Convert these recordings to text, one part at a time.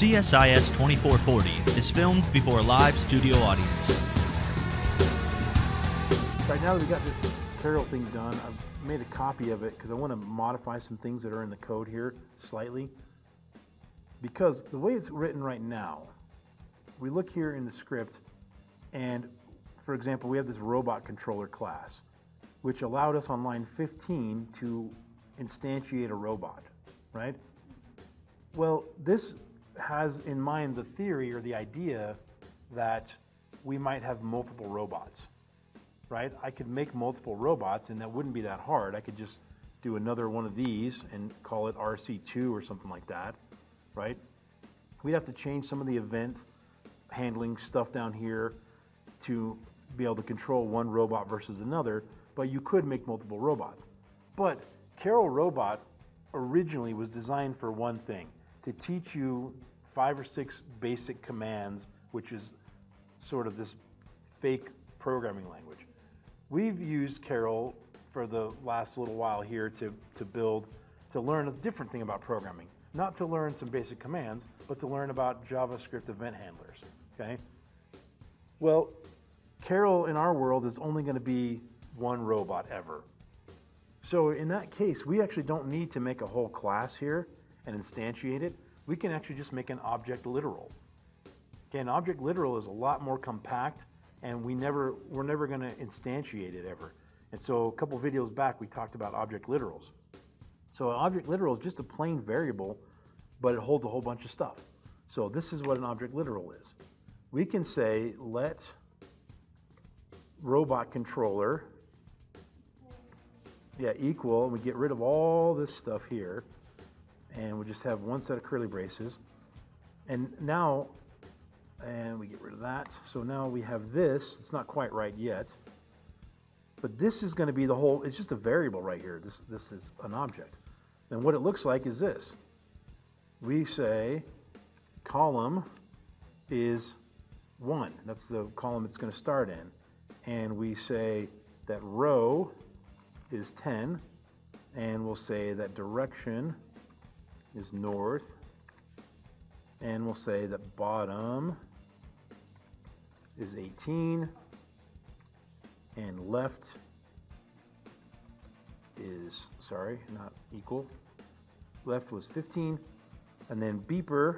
CSIS 2440 is filmed before a live studio audience. Right now that we got this Karel thing done, I've made a copy of it because I want to modify some things that are in the code here slightly. Because the way it's written right now, we look here in the script and for example, we have this robot controller class, which allowed us on line 15 to instantiate a robot, right? Well, this has in mind the theory or the idea that we might have multiple robots, right? I could make multiple robots and that wouldn't be that hard. I could just do another one of these and call it RC2 or something like that, right? We'd have to change some of the event handling stuff down here to be able to control one robot versus another, but you could make multiple robots. But Karel Robot originally was designed for one thing, to teach you five or six basic commands, which is sort of this fake programming language. We've used Karel for the last little while here to, to build, to learn a different thing about programming. Not to learn some basic commands, but to learn about JavaScript event handlers, okay? Well, Karel in our world is only going to be one robot ever. So in that case, we actually don't need to make a whole class here and instantiate it. We can actually just make an object literal. Okay, an object literal is a lot more compact and we never, we're never going to instantiate it ever. And so a couple videos back, we talked about object literals. So an object literal is just a plain variable, but it holds a whole bunch of stuff. So this is what an object literal is. We can say let robot controller, yeah, equal, and we get rid of all this stuff here, and we just have one set of curly braces. And now, and we get rid of that. So now we have this, it's not quite right yet, but this is gonna be the whole, it's just a variable right here. This, this is an object. And what it looks like is this. We say column is one. That's the column it's gonna start in and we say that row is 10 and we'll say that direction is north. And we'll say that bottom is 18 and left is sorry not equal. Left was 15 and then beeper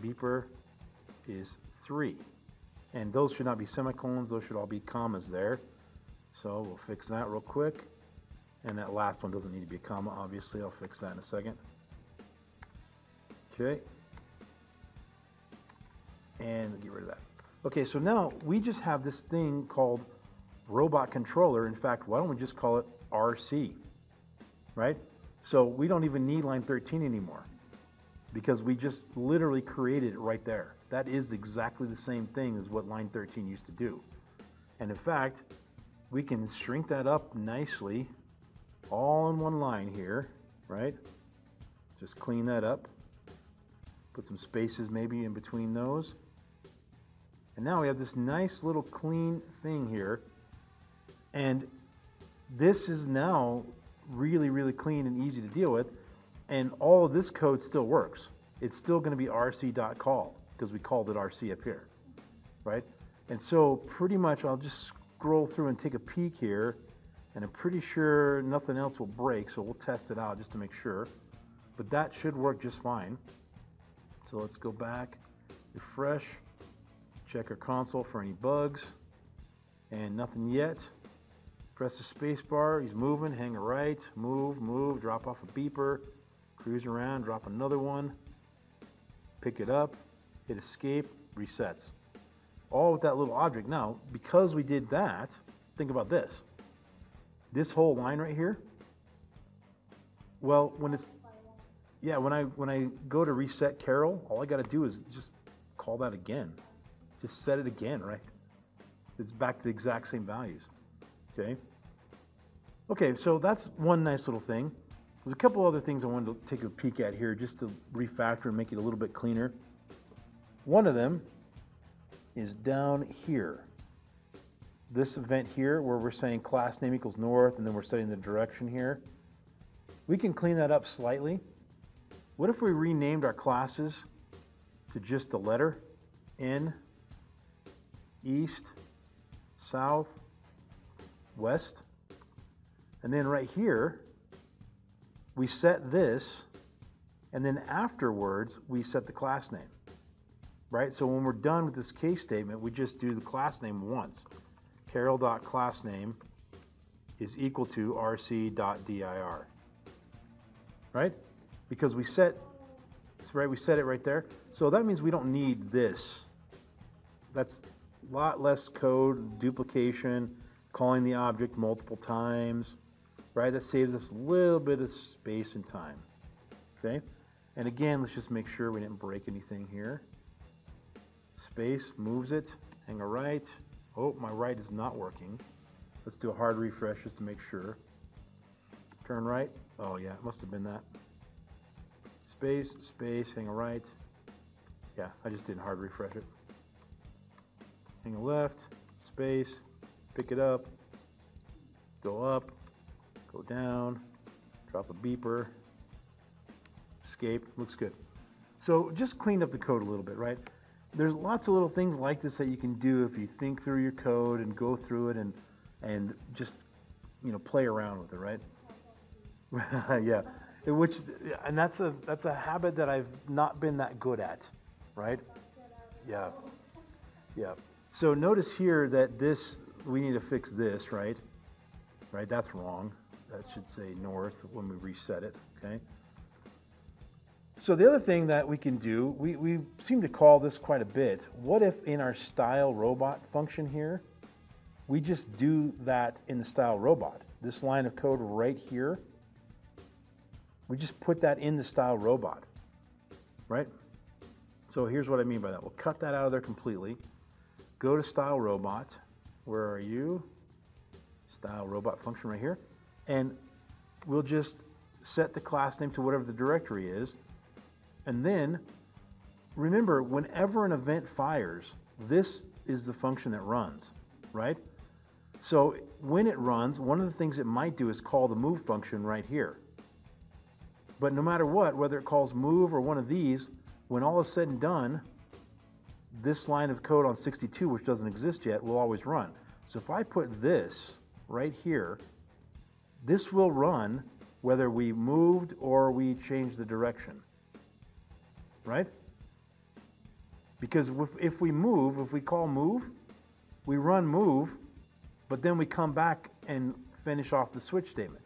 beeper is 3 and those should not be semicolons, those should all be commas there. So we'll fix that real quick. And that last one doesn't need to be a comma, obviously. I'll fix that in a second. Okay. And get rid of that. Okay, so now we just have this thing called robot controller. In fact, why don't we just call it RC, right? So we don't even need line 13 anymore because we just literally created it right there. That is exactly the same thing as what line 13 used to do. And in fact, we can shrink that up nicely all in one line here, right? Just clean that up. Put some spaces maybe in between those. And now we have this nice little clean thing here. And this is now really, really clean and easy to deal with and all of this code still works. It's still going to be rc.call because we called it rc up here, right? And so pretty much I'll just scroll through and take a peek here and I'm pretty sure nothing else will break so we'll test it out just to make sure but that should work just fine so let's go back refresh check our console for any bugs and nothing yet press the space bar he's moving hang a right move move drop off a beeper cruise around, drop another one, pick it up, hit escape, resets. All with that little object. Now, because we did that, think about this. This whole line right here, well, when it's, yeah, when I, when I go to reset Karel, all I got to do is just call that again. Just set it again, right? It's back to the exact same values, okay? Okay, so that's one nice little thing. There's a couple other things I wanted to take a peek at here just to refactor and make it a little bit cleaner. One of them is down here. This event here where we're saying class name equals north and then we're setting the direction here. We can clean that up slightly. What if we renamed our classes to just the letter N, East, South, West? And then right here, we set this, and then afterwards, we set the class name. Right? So when we're done with this case statement, we just do the class name once. Karel.classname is equal to rc.dir. Right? Because we set, right, we set it right there. So that means we don't need this. That's a lot less code, duplication, calling the object multiple times, right? That saves us a little bit of space and time, okay? And again, let's just make sure we didn't break anything here. Space moves it, hang a right. Oh, my right is not working. Let's do a hard refresh just to make sure. Turn right. Oh yeah, it must have been that. Space, space, hang a right. Yeah, I just didn't hard refresh it. Hang a left, space, pick it up, go up, go down, drop a beeper, escape, looks good. So just clean up the code a little bit, right? There's lots of little things like this that you can do if you think through your code and go through it and and just you know play around with it, right? yeah, which and that's a that's a habit that I've not been that good at, right? Yeah, yeah. So notice here that this we need to fix this, right? Right, that's wrong. That should say north when we reset it, okay? So the other thing that we can do, we, we seem to call this quite a bit. What if in our style robot function here, we just do that in the style robot. This line of code right here, we just put that in the style robot, right? So here's what I mean by that. We'll cut that out of there completely. Go to style robot. Where are you? Style robot function right here. And we'll just set the class name to whatever the directory is. And then remember, whenever an event fires, this is the function that runs, right? So when it runs, one of the things it might do is call the move function right here. But no matter what, whether it calls move or one of these, when all is said and done, this line of code on 62, which doesn't exist yet, will always run. So if I put this right here, this will run whether we moved or we changed the direction. Right? Because if we move, if we call move, we run move, but then we come back and finish off the switch statement,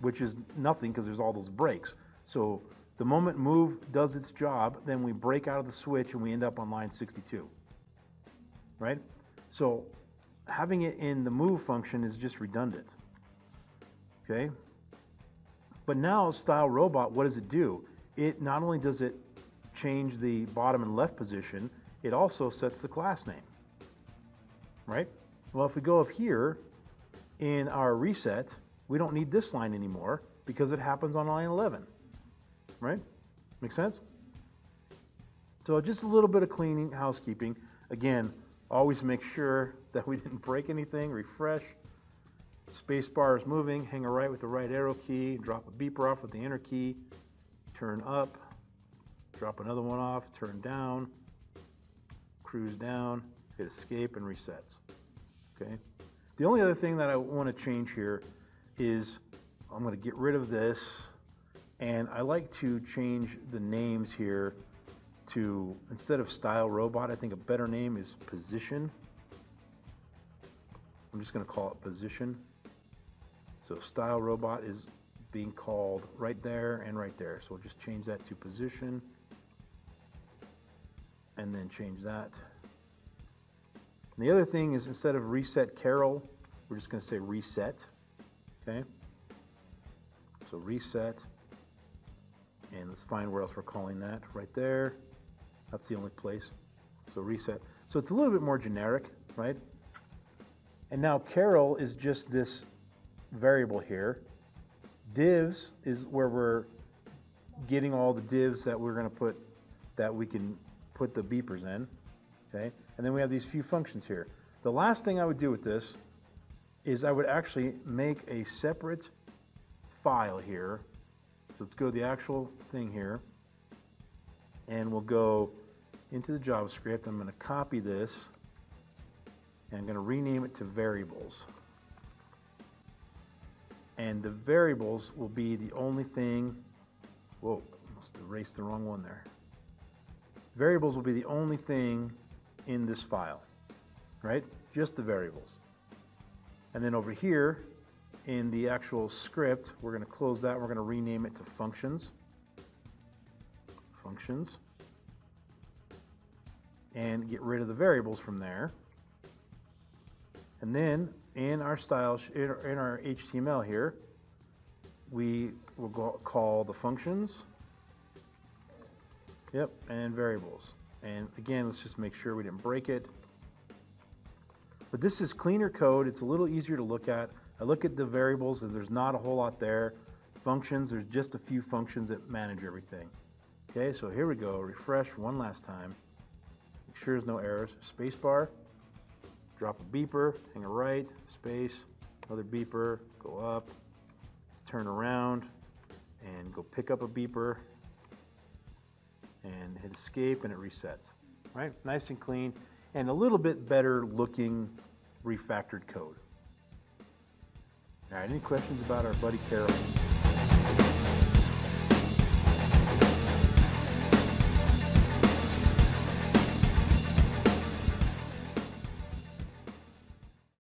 which is nothing because there's all those breaks. So the moment move does its job, then we break out of the switch and we end up on line 62. Right? So having it in the move function is just redundant. Okay? But now style robot, what does it do? It not only does it change the bottom and left position, it also sets the class name. Right? Well, if we go up here in our reset, we don't need this line anymore because it happens on line 11. Right? Make sense? So just a little bit of cleaning, housekeeping. Again, always make sure that we didn't break anything. Refresh. Space bar is moving. Hang a right with the right arrow key. Drop a beeper off with the enter key. Turn up. Drop another one off. Turn down. Cruise down. Hit escape and resets okay? The only other thing that I want to change here is I'm going to get rid of this and I like to change the names here to, instead of style robot, I think a better name is position. I'm just going to call it position. So style robot is being called right there and right there. So we'll just change that to position and then change that and the other thing is instead of reset Karel, we're just going to say reset. Okay? So reset. And let's find where else we're calling that. Right there. That's the only place. So reset. So it's a little bit more generic, right? And now Karel is just this variable here. Divs is where we're getting all the divs that we're going to put, that we can put the beepers in. Okay? And then we have these few functions here. The last thing I would do with this is I would actually make a separate file here, So let's go to the actual thing here. And we'll go into the JavaScript. I'm going to copy this. And I'm going to rename it to variables. And the variables will be the only thing. Whoa, must erase the wrong one there. Variables will be the only thing in this file, right? Just the variables. And then over here in the actual script, we're going to close that. We're going to rename it to functions. Functions. And get rid of the variables from there. And then in our style, in our HTML here, we will call the functions. Yep, and variables. And again, let's just make sure we didn't break it. But this is cleaner code. It's a little easier to look at. I look at the variables and there's not a whole lot there. Functions, there's just a few functions that manage everything. Okay, so here we go. Refresh one last time. Make sure there's no errors. Spacebar, drop a beeper, hang a right, space, another beeper, go up, turn around, and go pick up a beeper, and hit escape, and it resets. Right, nice and clean, and a little bit better looking refactored code. All right, any questions about our buddy Karel?